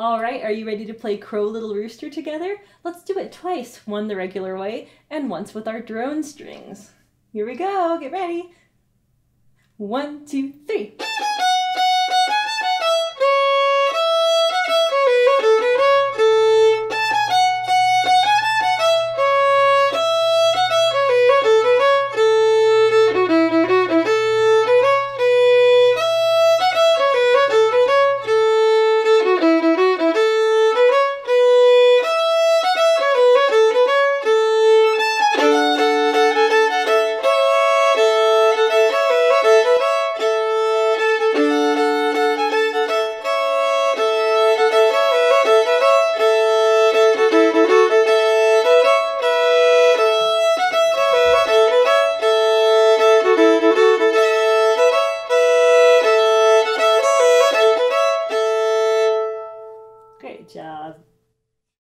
All right, are you ready to play Crow Little Rooster together? Let's do it twice, one the regular way and once with our drone strings. Here we go, get ready. One, two, three. Great job.